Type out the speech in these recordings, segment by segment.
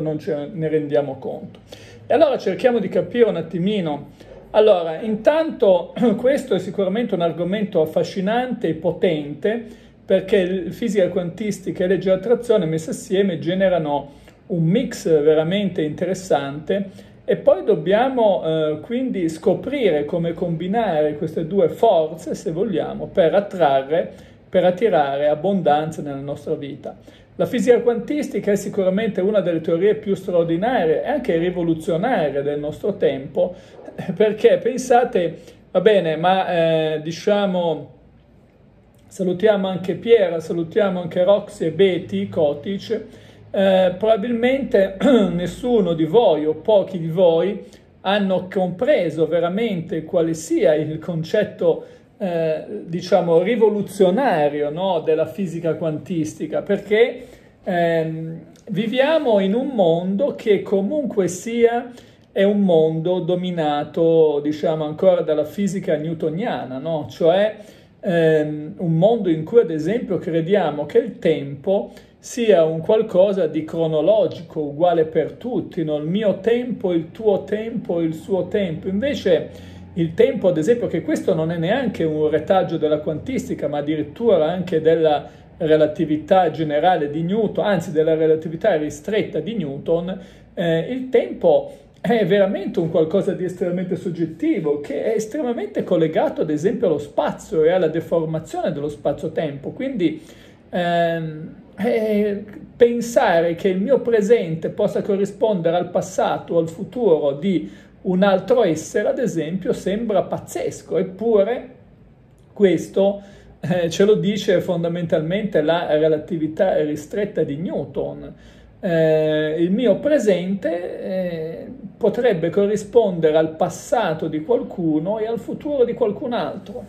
non ce ne rendiamo conto. E allora cerchiamo di capire un attimino. Allora, intanto questo è sicuramente un argomento affascinante e potente perché fisica quantistica e legge dell'attrazione messe assieme generano un mix veramente interessante e poi dobbiamo eh, quindi scoprire come combinare queste due forze, se vogliamo, per attrarre, per attirare abbondanza nella nostra vita. La fisica quantistica è sicuramente una delle teorie più straordinarie e anche rivoluzionarie del nostro tempo, perché pensate, va bene, ma eh, diciamo, salutiamo anche Piera, salutiamo anche Roxy e Betty Kotic, eh, probabilmente nessuno di voi o pochi di voi hanno compreso veramente quale sia il concetto eh, diciamo, rivoluzionario no, della fisica quantistica, perché ehm, viviamo in un mondo che comunque sia è un mondo dominato, diciamo, ancora dalla fisica newtoniana, no? cioè ehm, un mondo in cui, ad esempio, crediamo che il tempo sia un qualcosa di cronologico, uguale per tutti, no? il mio tempo, il tuo tempo, il suo tempo. Invece il tempo, ad esempio, che questo non è neanche un retaggio della quantistica, ma addirittura anche della relatività generale di Newton, anzi della relatività ristretta di Newton, eh, il tempo è veramente un qualcosa di estremamente soggettivo, che è estremamente collegato ad esempio allo spazio e alla deformazione dello spazio-tempo. Quindi ehm, eh, pensare che il mio presente possa corrispondere al passato o al futuro di un altro essere, ad esempio, sembra pazzesco, eppure questo eh, ce lo dice fondamentalmente la relatività ristretta di Newton. Eh, il mio presente eh, potrebbe corrispondere al passato di qualcuno e al futuro di qualcun altro.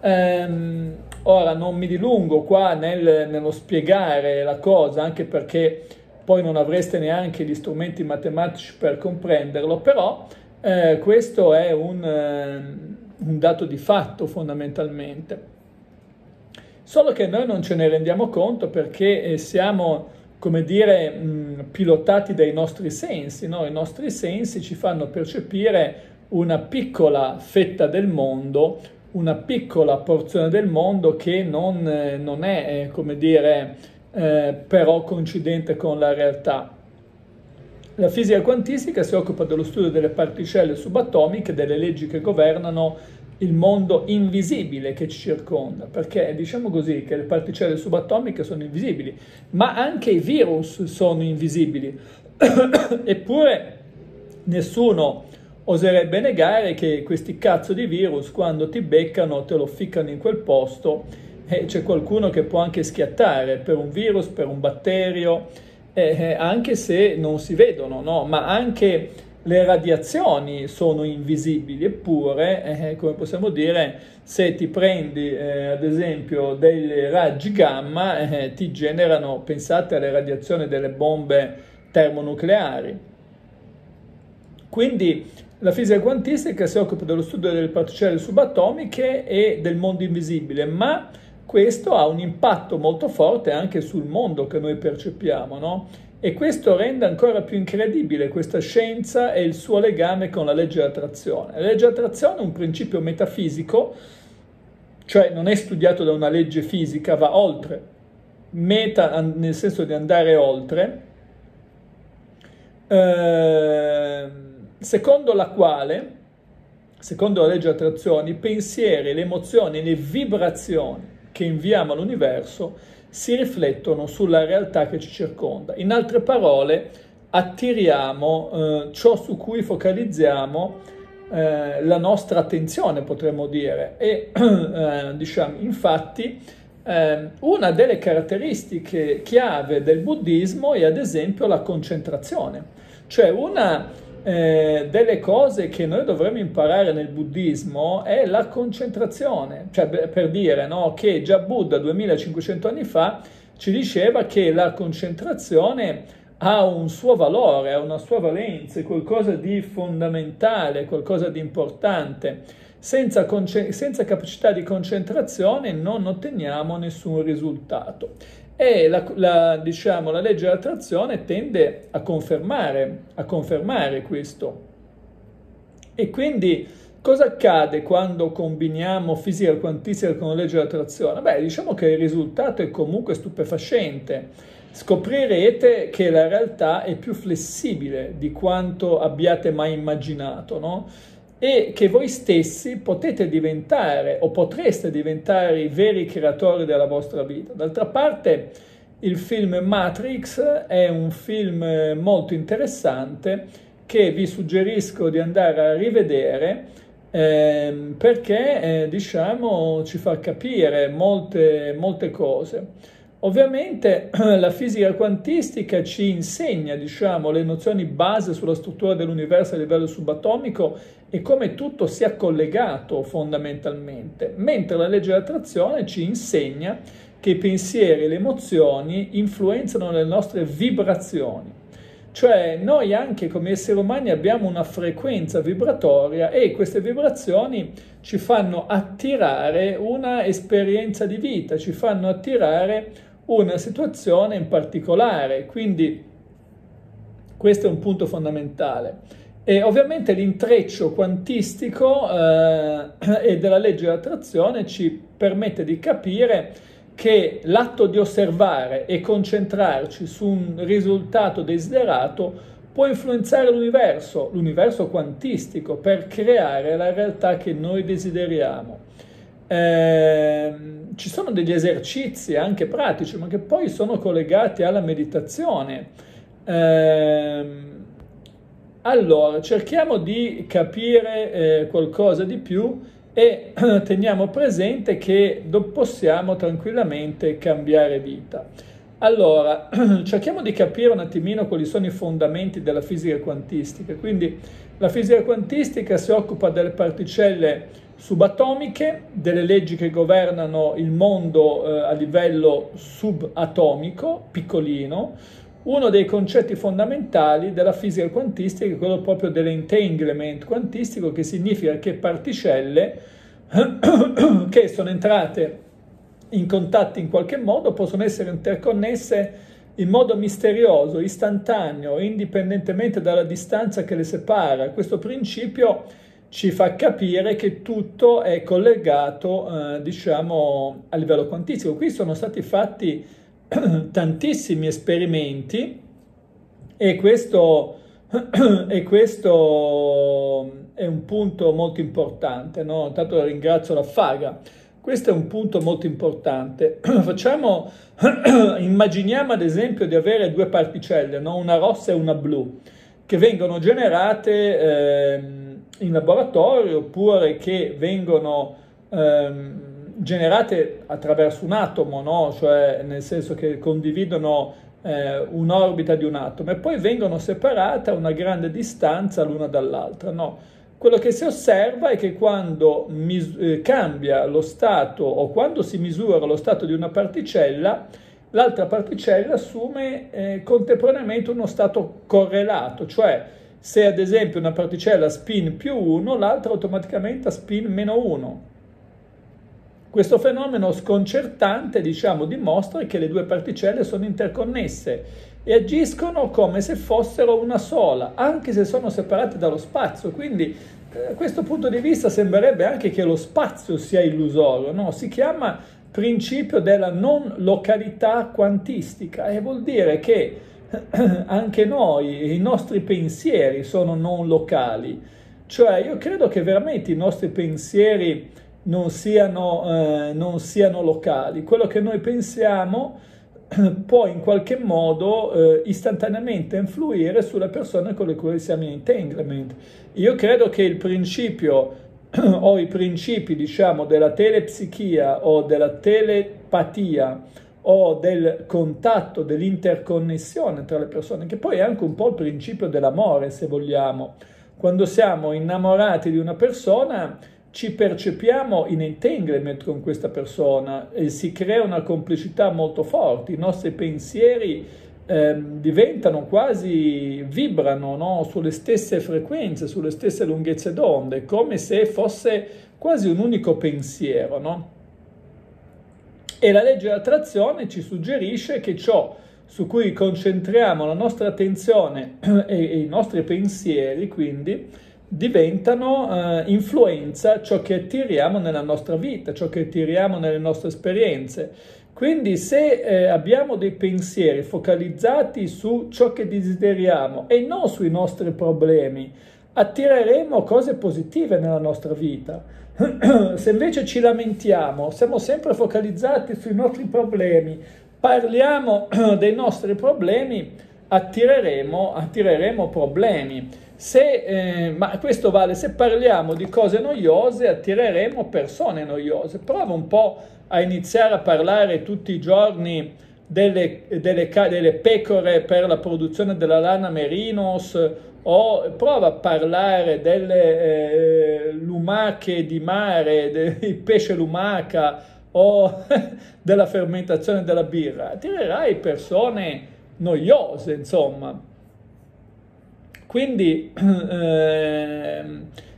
Um, ora non mi dilungo qua nel, nello spiegare la cosa, anche perché poi non avreste neanche gli strumenti matematici per comprenderlo, però eh, questo è un, eh, un dato di fatto fondamentalmente. Solo che noi non ce ne rendiamo conto perché eh, siamo, come dire, mh, pilotati dai nostri sensi. No? I nostri sensi ci fanno percepire una piccola fetta del mondo, una piccola porzione del mondo che non, eh, non è, come dire, eh, però coincidente con la realtà. La fisica quantistica si occupa dello studio delle particelle subatomiche, delle leggi che governano il mondo invisibile che ci circonda, perché diciamo così che le particelle subatomiche sono invisibili, ma anche i virus sono invisibili. Eppure nessuno oserebbe negare che questi cazzo di virus quando ti beccano te lo ficcano in quel posto e c'è qualcuno che può anche schiattare per un virus, per un batterio eh, eh, anche se non si vedono, no? ma anche le radiazioni sono invisibili, eppure, eh, come possiamo dire, se ti prendi eh, ad esempio dei raggi gamma, eh, ti generano, pensate alle radiazioni delle bombe termonucleari. Quindi la fisica quantistica si occupa dello studio delle particelle subatomiche e del mondo invisibile, ma questo ha un impatto molto forte anche sul mondo che noi percepiamo, no? E questo rende ancora più incredibile questa scienza e il suo legame con la legge dell'attrazione. La legge dell'attrazione è un principio metafisico, cioè non è studiato da una legge fisica, va oltre, meta nel senso di andare oltre, eh, secondo la quale, secondo la legge dell'attrazione, i pensieri, le emozioni, le vibrazioni che inviamo all'universo si riflettono sulla realtà che ci circonda. In altre parole, attiriamo eh, ciò su cui focalizziamo eh, la nostra attenzione, potremmo dire. E eh, diciamo, infatti, eh, una delle caratteristiche chiave del buddismo è ad esempio la concentrazione. Cioè una eh, delle cose che noi dovremmo imparare nel buddismo è la concentrazione, cioè per dire no, che già Buddha 2500 anni fa ci diceva che la concentrazione ha un suo valore, ha una sua valenza, è qualcosa di fondamentale, qualcosa di importante. Senza, senza capacità di concentrazione non otteniamo nessun risultato. E la, la, diciamo, la legge dell'attrazione tende a confermare, a confermare questo. E quindi cosa accade quando combiniamo fisica quantistica con la legge dell'attrazione? Beh, diciamo che il risultato è comunque stupefacente. Scoprirete che la realtà è più flessibile di quanto abbiate mai immaginato, no? E che voi stessi potete diventare o potreste diventare i veri creatori della vostra vita. D'altra parte, il film Matrix è un film molto interessante che vi suggerisco di andare a rivedere eh, perché eh, diciamo ci fa capire molte, molte cose. Ovviamente la fisica quantistica ci insegna diciamo, le nozioni base sulla struttura dell'universo a livello subatomico e come tutto sia collegato fondamentalmente, mentre la legge dell'attrazione ci insegna che i pensieri e le emozioni influenzano le nostre vibrazioni. Cioè noi anche come esseri umani abbiamo una frequenza vibratoria e queste vibrazioni ci fanno attirare una esperienza di vita, ci fanno attirare una situazione in particolare, quindi questo è un punto fondamentale. E ovviamente l'intreccio quantistico eh, e della legge dell'attrazione ci permette di capire che l'atto di osservare e concentrarci su un risultato desiderato può influenzare l'universo, l'universo quantistico, per creare la realtà che noi desideriamo. Eh, ci sono degli esercizi anche pratici, ma che poi sono collegati alla meditazione. Eh, allora, cerchiamo di capire eh, qualcosa di più e teniamo presente che possiamo tranquillamente cambiare vita. Allora, cerchiamo di capire un attimino quali sono i fondamenti della fisica quantistica. Quindi la fisica quantistica si occupa delle particelle subatomiche, delle leggi che governano il mondo eh, a livello subatomico, piccolino. Uno dei concetti fondamentali della fisica quantistica è quello proprio dell'entanglement quantistico, che significa che particelle che sono entrate in contatto in qualche modo possono essere interconnesse in modo misterioso, istantaneo, indipendentemente dalla distanza che le separa. Questo principio ci fa capire che tutto è collegato, eh, diciamo, a livello quantistico. Qui sono stati fatti tantissimi esperimenti e questo, e questo, è un punto molto importante. No? Intanto ringrazio la Faga. Questo è un punto molto importante. Facciamo, immaginiamo ad esempio di avere due particelle, no? una rossa e una blu, che vengono generate... Eh, in laboratorio oppure che vengono ehm, generate attraverso un atomo, no? cioè nel senso che condividono eh, un'orbita di un atomo e poi vengono separate a una grande distanza l'una dall'altra. No? Quello che si osserva è che quando mis- eh, cambia lo stato o quando si misura lo stato di una particella, l'altra particella assume eh, contemporaneamente uno stato correlato, cioè se ad esempio una particella spin più 1, l'altra automaticamente ha spin meno 1. Questo fenomeno sconcertante, diciamo, dimostra che le due particelle sono interconnesse e agiscono come se fossero una sola, anche se sono separate dallo spazio. Quindi, da eh, questo punto di vista, sembrerebbe anche che lo spazio sia illusorio, no? Si chiama principio della non località quantistica e vuol dire che anche noi, i nostri pensieri sono non locali. Cioè io credo che veramente i nostri pensieri non siano, eh, non siano locali. Quello che noi pensiamo può in qualche modo eh, istantaneamente influire sulle persone con le quali siamo in entanglement. Io credo che il principio o i principi, diciamo, della telepsichia o della telepatia o del contatto, dell'interconnessione tra le persone, che poi è anche un po' il principio dell'amore, se vogliamo. Quando siamo innamorati di una persona, ci percepiamo in entanglement con questa persona e si crea una complicità molto forte, i nostri pensieri eh, diventano quasi, vibrano no? sulle stesse frequenze, sulle stesse lunghezze d'onde, come se fosse quasi un unico pensiero. No? E la legge dell'attrazione ci suggerisce che ciò su cui concentriamo la nostra attenzione e, i nostri pensieri, quindi, diventano eh, influenza ciò che attiriamo nella nostra vita, ciò che attiriamo nelle nostre esperienze. Quindi se eh, abbiamo dei pensieri focalizzati su ciò che desideriamo e non sui nostri problemi, attireremo cose positive nella nostra vita. se invece ci lamentiamo, siamo sempre focalizzati sui nostri problemi, parliamo dei nostri problemi, attireremo, attireremo problemi. Se, eh, ma questo vale se parliamo di cose noiose, attireremo persone noiose. Prova un po' a iniziare a parlare tutti i giorni delle, delle, delle pecore per la produzione della lana merinos o prova a parlare delle eh, lumache di mare, del pesce lumaca o della fermentazione della birra, attirerai persone noiose, insomma. Quindi, eh,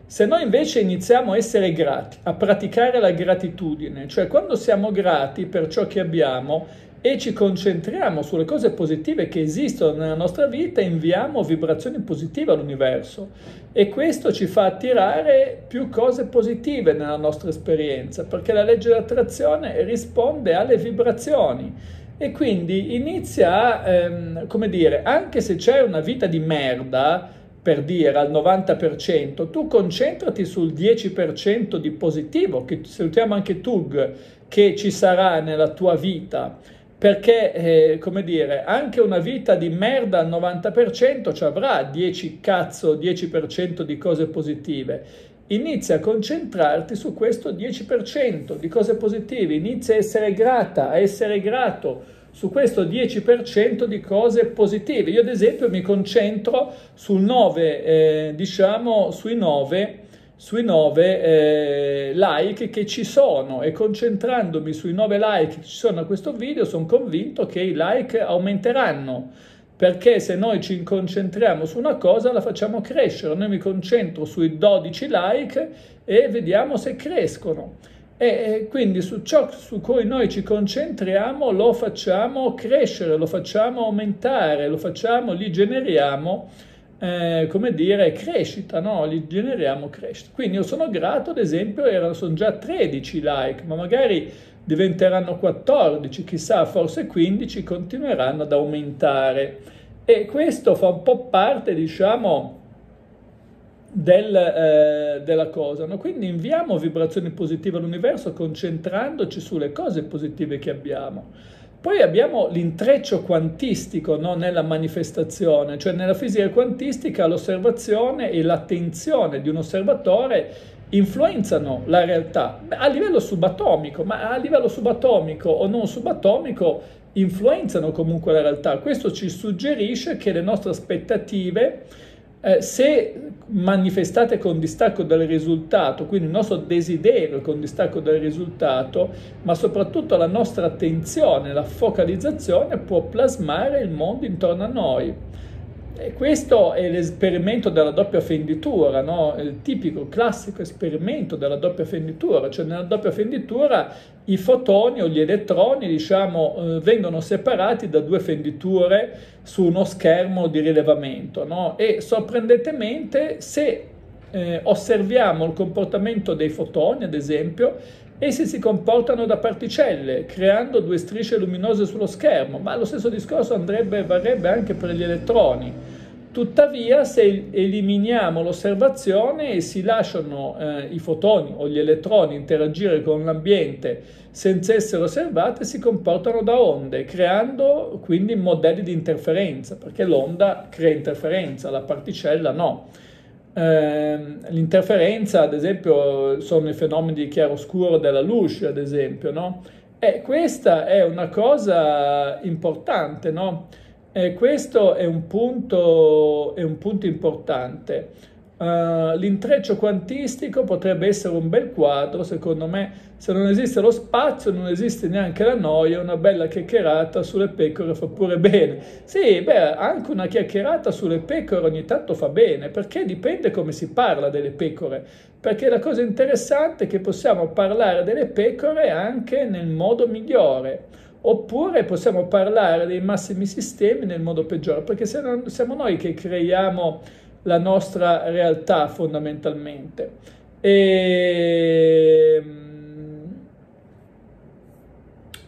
se noi invece iniziamo a essere grati, a praticare la gratitudine, cioè quando siamo grati per ciò che abbiamo e ci concentriamo sulle cose positive che esistono nella nostra vita, inviamo vibrazioni positive all'universo. E questo ci fa attirare più cose positive nella nostra esperienza, perché la legge dell'attrazione risponde alle vibrazioni. E quindi inizia a, ehm, come dire, anche se c'è una vita di merda, per dire al 90%, tu concentrati sul 10% di positivo, che salutiamo anche Tug, che ci sarà nella tua vita, perché, eh, come dire, anche una vita di merda al 90% ci avrà 10 cazzo, 10% di cose positive. Inizia a concentrarti su questo 10% di cose positive, inizia a essere grata, a essere grato su questo 10% di cose positive. Io ad esempio mi concentro sul 9, eh, diciamo sui 9 sui 9 eh, like che ci sono. E concentrandomi sui 9 like che ci sono a questo video sono convinto che i like aumenteranno. Perché se noi ci concentriamo su una cosa la facciamo crescere, noi mi concentro sui 12 like e vediamo se crescono. E quindi su ciò su cui noi ci concentriamo lo facciamo crescere, lo facciamo aumentare, lo facciamo, li generiamo, eh, come dire, crescita, no? Li generiamo crescita. Quindi io sono grato, ad esempio, erano, sono già 13 like, ma magari diventeranno 14, chissà, forse 15, continueranno ad aumentare. E questo fa un po' parte, diciamo, del, eh, della cosa. No? Quindi inviamo vibrazioni positive all'universo concentrandoci sulle cose positive che abbiamo. Poi abbiamo l'intreccio quantistico no? nella manifestazione, cioè nella fisica quantistica l'osservazione e l'attenzione di un osservatore influenzano la realtà a livello subatomico, ma a livello subatomico o non subatomico influenzano comunque la realtà. Questo ci suggerisce che le nostre aspettative eh, se manifestate con distacco dal risultato, quindi il nostro desiderio con distacco dal risultato, ma soprattutto la nostra attenzione, la focalizzazione può plasmare il mondo intorno a noi. E questo è l'esperimento della doppia fenditura, no? il tipico, classico esperimento della doppia fenditura, cioè nella doppia fenditura i fotoni o gli elettroni diciamo, eh, vengono separati da due fenditure su uno schermo di rilevamento no? e sorprendentemente se eh, osserviamo il comportamento dei fotoni, ad esempio, essi si comportano da particelle, creando due strisce luminose sullo schermo, ma lo stesso discorso andrebbe, varrebbe anche per gli elettroni. Tuttavia, se eliminiamo l'osservazione e si lasciano eh, i fotoni o gli elettroni interagire con l'ambiente senza essere osservate, si comportano da onde, creando quindi modelli di interferenza, perché l'onda crea interferenza, la particella no. Eh, l'interferenza, ad esempio, sono i fenomeni di chiaroscuro della luce, ad esempio, no? E questa è una cosa importante, no? E questo è un punto, è un punto importante. Uh, l'intreccio quantistico potrebbe essere un bel quadro, secondo me, se non esiste lo spazio non esiste neanche la noia, una bella chiacchierata sulle pecore fa pure bene. Sì, beh, anche una chiacchierata sulle pecore ogni tanto fa bene, perché dipende come si parla delle pecore, perché la cosa interessante è che possiamo parlare delle pecore anche nel modo migliore oppure possiamo parlare dei massimi sistemi nel modo peggiore, perché se non, siamo noi che creiamo la nostra realtà fondamentalmente. E, ehm,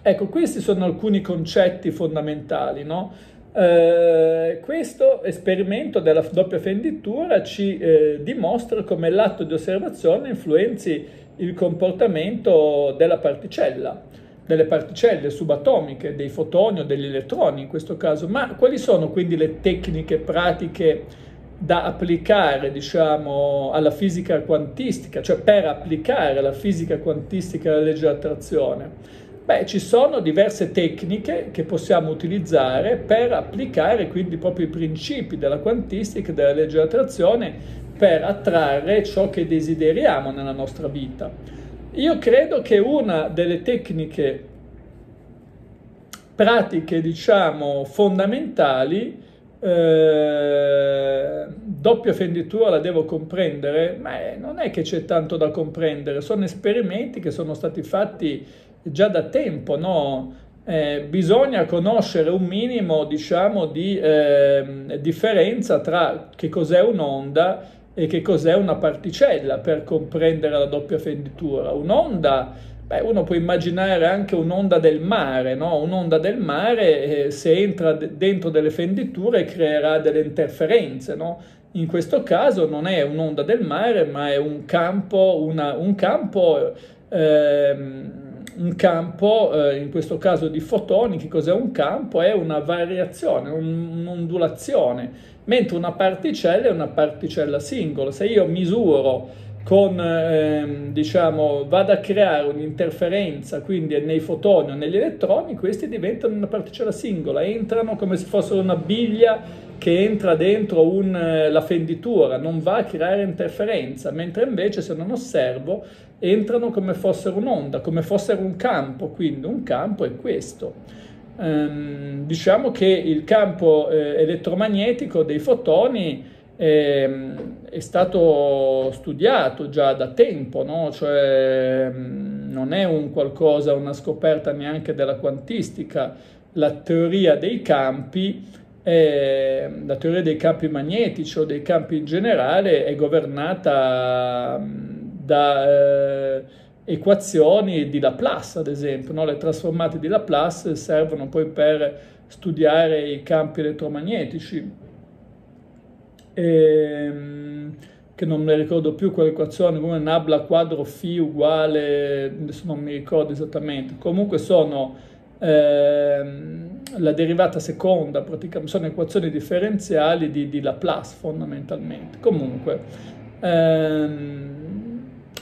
ecco, questi sono alcuni concetti fondamentali, no? eh, questo esperimento della doppia fenditura ci eh, dimostra come l'atto di osservazione influenzi il comportamento della particella, delle particelle subatomiche, dei fotoni o degli elettroni in questo caso. Ma quali sono quindi le tecniche pratiche da applicare diciamo, alla fisica quantistica, cioè per applicare la fisica quantistica alla legge dell'attrazione? Beh, ci sono diverse tecniche che possiamo utilizzare per applicare quindi proprio i principi della quantistica e della legge dell'attrazione per attrarre ciò che desideriamo nella nostra vita. Io credo che una delle tecniche pratiche, diciamo, fondamentali eh, doppia fenditura la devo comprendere, ma non è che c'è tanto da comprendere, sono esperimenti che sono stati fatti già da tempo, no? eh, bisogna conoscere un minimo, diciamo, di eh, differenza tra che cos'è un'onda e che cos'è una particella per comprendere la doppia fenditura. Un'onda Beh, uno può immaginare anche un'onda del mare, no? Un'onda del mare, eh, se entra d- dentro delle fenditure, creerà delle interferenze, no? In questo caso non è un'onda del mare, ma è un campo, una, un campo, ehm, un campo eh, in questo caso di fotoni. Che cos'è un campo? È una variazione, un, un'ondulazione, mentre una particella è una particella singola. Se io misuro con, ehm, diciamo, vado a creare un'interferenza, quindi nei fotoni o negli elettroni, questi diventano una particella singola, entrano come se fossero una biglia che entra dentro un, eh, la fenditura, non va a creare interferenza, mentre invece se non osservo entrano come fossero un'onda, come fossero un campo, quindi un campo è questo. Ehm, diciamo che il campo eh, elettromagnetico dei fotoni è stato studiato già da tempo, no? cioè, mm, non è un qualcosa, una scoperta neanche della quantistica, la teoria dei campi, eh, la teoria dei campi magnetici o dei campi in generale è governata mm, da eh, equazioni di Laplace, ad esempio, no? le trasformate di Laplace servono poi per studiare i campi elettromagnetici ehm, che non mi ricordo più quell'equazione, come nabla quadro φ uguale, adesso non mi ricordo esattamente, comunque sono ehm, la derivata seconda, praticamente sono equazioni differenziali di, di Laplace fondamentalmente. Comunque, ehm,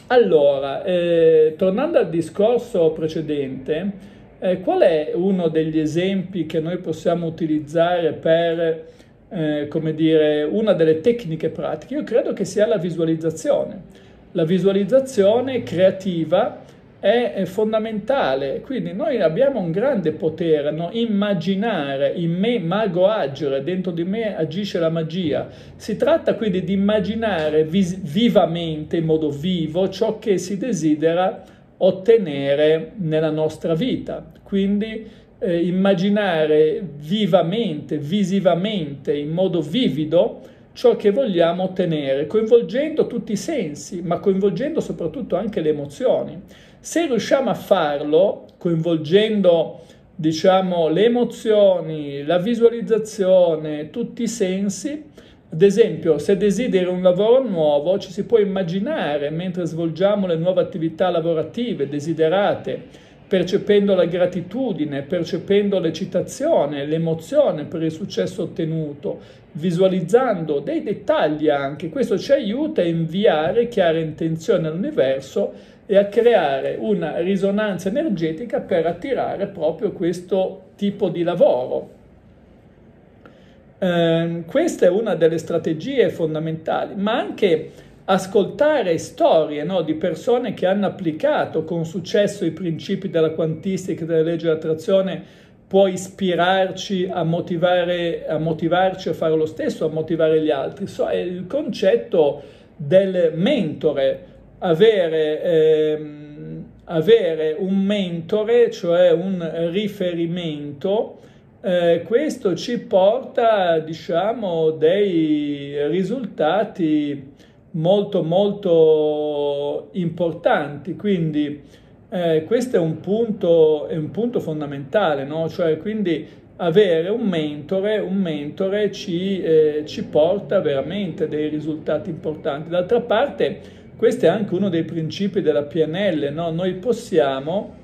allora, eh, tornando al discorso precedente, eh, qual è uno degli esempi che noi possiamo utilizzare per eh, come dire, una delle tecniche pratiche, io credo che sia la visualizzazione. La visualizzazione creativa è, fondamentale, quindi noi abbiamo un grande potere, no? immaginare, in me mago agere, dentro di me agisce la magia. Si tratta quindi di immaginare vis- vivamente, in modo vivo, ciò che si desidera ottenere nella nostra vita. Quindi eh, immaginare vivamente, visivamente, in modo vivido, ciò che vogliamo ottenere, coinvolgendo tutti i sensi, ma coinvolgendo soprattutto anche le emozioni. Se riusciamo a farlo, coinvolgendo diciamo le emozioni, la visualizzazione, tutti i sensi, ad esempio, se desideri un lavoro nuovo, ci si può immaginare mentre svolgiamo le nuove attività lavorative desiderate, percependo la gratitudine, percependo l'eccitazione, l'emozione per il successo ottenuto, visualizzando dei dettagli anche. Questo ci aiuta a inviare chiare intenzioni all'universo e a creare una risonanza energetica per attirare proprio questo tipo di lavoro. Eh, questa è una delle strategie fondamentali, ma anche ascoltare storie no, di persone che hanno applicato con successo i principi della quantistica e della legge dell'attrazione può ispirarci a, motivare, a motivarci a fare lo stesso, a motivare gli altri. So, è il concetto del mentore, avere, ehm, avere un mentore, cioè un riferimento, eh, questo ci porta, diciamo, dei risultati molto molto importanti, quindi eh, questo è un punto, è un punto fondamentale, no? cioè quindi avere un mentore, un mentore ci, eh, ci porta veramente dei risultati importanti. D'altra parte, questo è anche uno dei principi della PNL, no? noi possiamo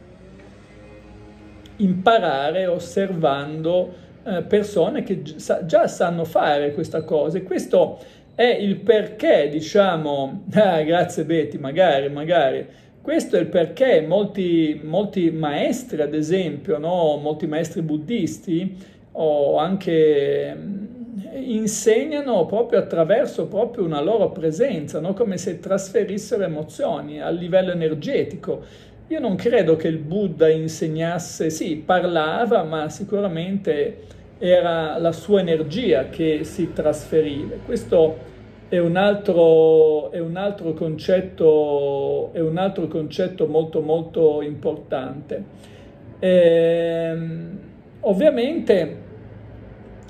imparare osservando eh, persone che già sanno fare questa cosa e questo è il perché, diciamo, ah, grazie Betty, magari, magari, questo è il perché molti, molti maestri, ad esempio, no? molti maestri buddisti o anche mm, insegnano proprio attraverso proprio una loro presenza, no? come se trasferissero emozioni a livello energetico. Io non credo che il Buddha insegnasse, sì, parlava, ma sicuramente era la sua energia che si trasferiva. Questo è un altro, è un altro, concetto, è un altro concetto molto molto importante. Eh, ovviamente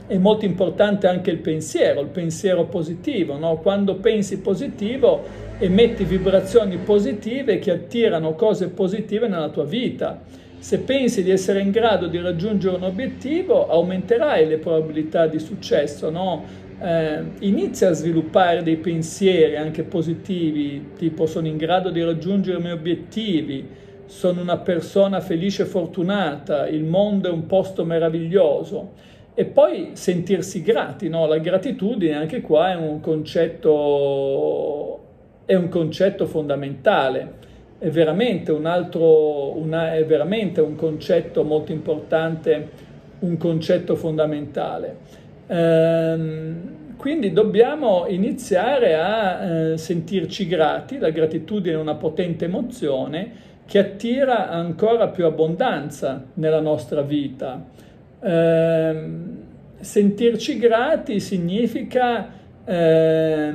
è molto importante anche il pensiero, il pensiero positivo. No? Quando pensi positivo emetti vibrazioni positive che attirano cose positive nella tua vita. Se pensi di essere in grado di raggiungere un obiettivo, aumenterai le probabilità di successo, no? Eh, inizia a sviluppare dei pensieri anche positivi, tipo sono in grado di raggiungere i miei obiettivi, sono una persona felice e fortunata, il mondo è un posto meraviglioso. E poi sentirsi grati, no? La gratitudine anche qua è un concetto, è un concetto fondamentale, è veramente un altro, una, è veramente un concetto molto importante, un concetto fondamentale. Ehm, quindi dobbiamo iniziare a eh, sentirci grati, la gratitudine è una potente emozione che attira ancora più abbondanza nella nostra vita. Eh, sentirci grati significa, eh,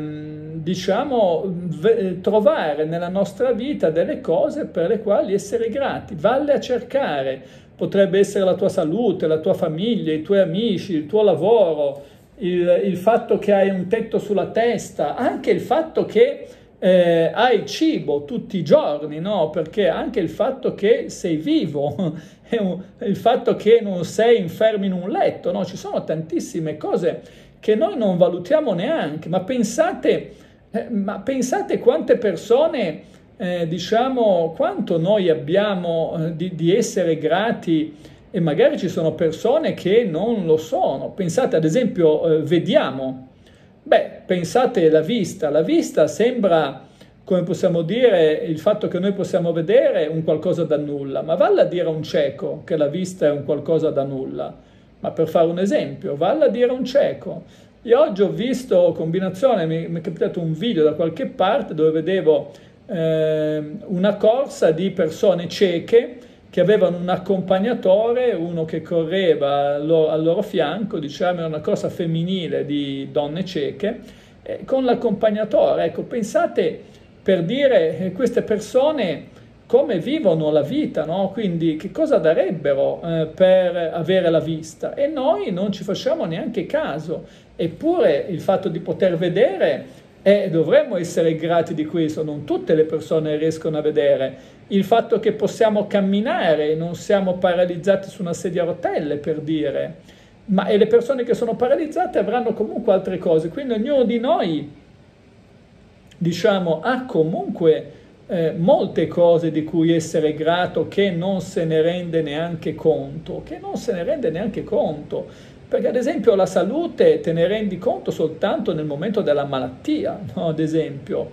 diciamo, v- trovare nella nostra vita delle cose per le quali essere grati, valle a cercare, potrebbe essere la tua salute, la tua famiglia, i tuoi amici, il tuo lavoro, il, il fatto che hai un tetto sulla testa, anche il fatto che eh, hai cibo tutti i giorni, no? Perché anche il fatto che sei vivo, il fatto che non sei infermo in un letto, no? Ci sono tantissime cose che noi non valutiamo neanche, ma pensate, eh, ma pensate quante persone eh, diciamo quanto noi abbiamo eh, di, di, essere grati e magari ci sono persone che non lo sono. Pensate ad esempio, eh, vediamo, beh, pensate alla vista, la vista sembra, come possiamo dire, il fatto che noi possiamo vedere un qualcosa da nulla, ma valla a dire a un cieco che la vista è un qualcosa da nulla. Ma per fare un esempio, valla a dire a un cieco. Io oggi ho visto combinazione, mi, mi è capitato un video da qualche parte dove vedevo eh, una corsa di persone cieche che avevano un accompagnatore, uno che correva al loro, al loro fianco, diciamo era una corsa femminile di donne cieche, eh, con l'accompagnatore. Ecco, pensate per dire eh, queste persone come vivono la vita, no? quindi che cosa darebbero eh, per avere la vista e noi non ci facciamo neanche caso, eppure il fatto di poter vedere e dovremmo essere grati di questo, non tutte le persone riescono a vedere. Il fatto che possiamo camminare, non siamo paralizzati su una sedia a rotelle, per dire, ma e le persone che sono paralizzate avranno comunque altre cose, quindi ognuno di noi, diciamo, ha comunque eh, molte cose di cui essere grato che non se ne rende neanche conto, che non se ne rende neanche conto. Perché ad esempio la salute te ne rendi conto soltanto nel momento della malattia, no? ad esempio.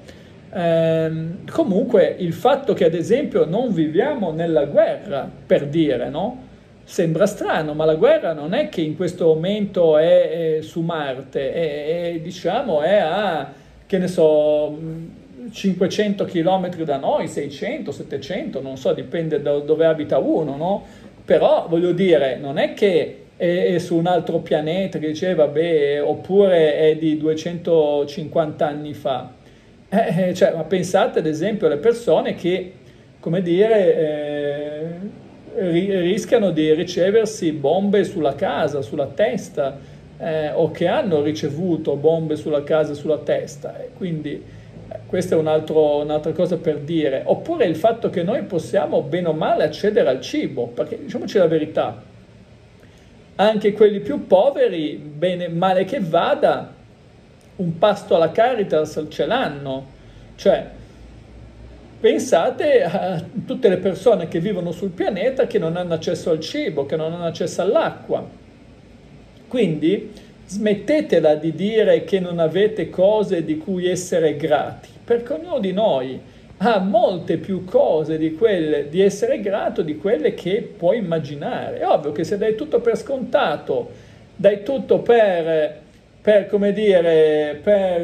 Ehm, comunque il fatto che ad esempio non viviamo nella guerra, per dire, no? Sembra strano, ma la guerra non è che in questo momento è, è su Marte, è, è, diciamo, è a, che ne so, 500 km da noi, 600, 700, non so, dipende da dove abita uno, no? Però voglio dire, non è che è, è su un altro pianeta che diceva, beh, oppure è di 250 anni fa. Eh, eh, cioè, ma pensate ad esempio alle persone che, come dire, eh, ri- rischiano di riceversi bombe sulla casa, sulla testa, eh, o che hanno ricevuto bombe sulla casa e sulla testa. E quindi eh, questa è un un'altra cosa per dire. Oppure il fatto che noi possiamo bene o male accedere al cibo, perché diciamoci la verità, anche quelli più poveri, bene male che vada, un pasto alla Caritas ce l'hanno. Cioè, pensate a tutte le persone che vivono sul pianeta che non hanno accesso al cibo, che non hanno accesso all'acqua. Quindi smettetela di dire che non avete cose di cui essere grati, perché ognuno di noi ha molte più cose di quelle di essere grato di quelle che puoi immaginare. È ovvio che se dai tutto per scontato, dai tutto per per come dire, per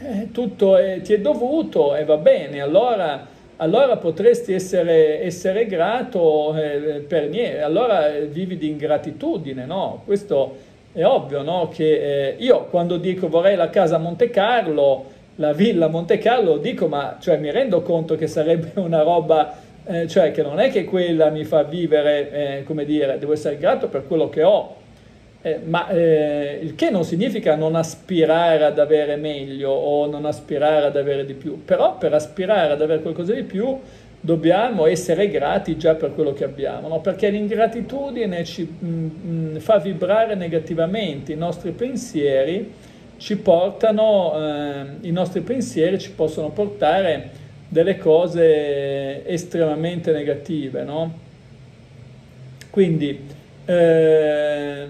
eh, tutto è, ti è dovuto e va bene, allora, allora potresti essere, essere grato eh, per niente, allora vivi di ingratitudine, no? Questo è ovvio, no? Che eh, io quando dico vorrei la casa a Monte Carlo, la villa Monte Carlo, dico ma cioè, mi rendo conto che sarebbe una roba eh, cioè che non è che quella mi fa vivere, eh, come dire, devo essere grato per quello che ho, eh, ma eh, il che non significa non aspirare ad avere meglio o non aspirare ad avere di più, però per aspirare ad avere qualcosa di più dobbiamo essere grati già per quello che abbiamo, no? perché l'ingratitudine ci mh, mm, mh, mm, fa vibrare negativamente, i nostri pensieri ci portano, eh, i nostri pensieri ci possono portare delle cose estremamente negative, no? Quindi eh,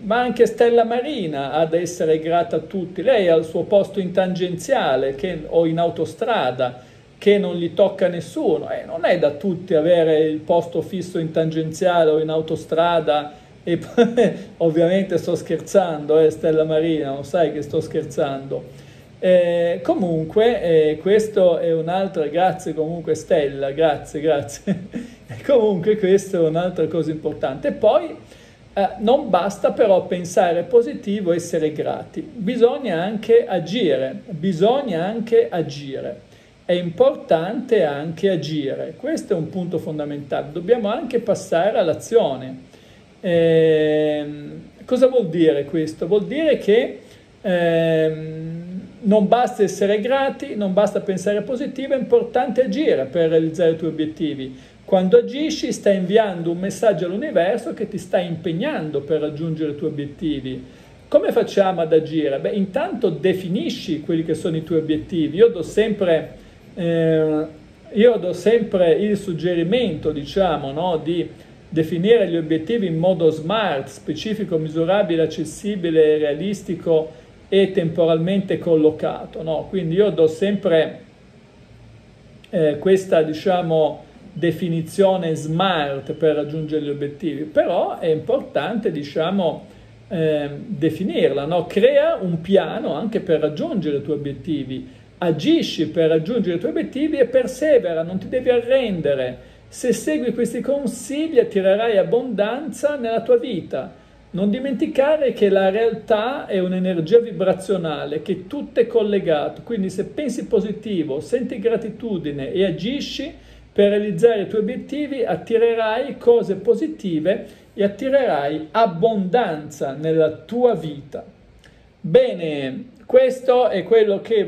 ma anche Stella Marina ha da essere grata a tutti. Lei ha il suo posto in tangenziale che, o in autostrada che non gli tocca nessuno. Eh, non è da tutti avere il posto fisso in tangenziale o in autostrada. E ovviamente sto scherzando, eh, Stella Marina, non sai che sto scherzando. Eh, comunque, eh, questo è un'altra, grazie comunque Stella, grazie, grazie. comunque, questa è un'altra cosa importante. Poi eh, non basta però pensare positivo, essere grati, bisogna anche agire, bisogna anche agire. È importante anche agire, questo è un punto fondamentale, dobbiamo anche passare all'azione. Eh, cosa vuol dire questo? Vuol dire che eh, non basta essere grati, non basta pensare positivo, è importante agire per realizzare i tuoi obiettivi. Quando agisci stai inviando un messaggio all'universo che ti sta impegnando per raggiungere i tuoi obiettivi. Come facciamo ad agire? Beh, intanto definisci quelli che sono i tuoi obiettivi. Io do sempre, eh, io do sempre il suggerimento, diciamo, no, di definire gli obiettivi in modo smart, specifico, misurabile, accessibile, realistico e temporalmente collocato. No? Quindi io do sempre eh, questa, diciamo, definizione smart per raggiungere gli obiettivi, però è importante, diciamo, eh, definirla, no? crea un piano anche per raggiungere i tuoi obiettivi, agisci per raggiungere i tuoi obiettivi e persevera, non ti devi arrendere. Se segui questi consigli attirerai abbondanza nella tua vita. Non dimenticare che la realtà è un'energia vibrazionale, che tutto è collegato, quindi se pensi positivo, senti gratitudine e agisci, per realizzare i tuoi obiettivi attirerai cose positive e attirerai abbondanza nella tua vita. Bene, questo è quello che